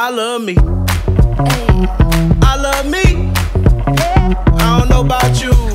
I love me. Mm. I love me. I don't know about you.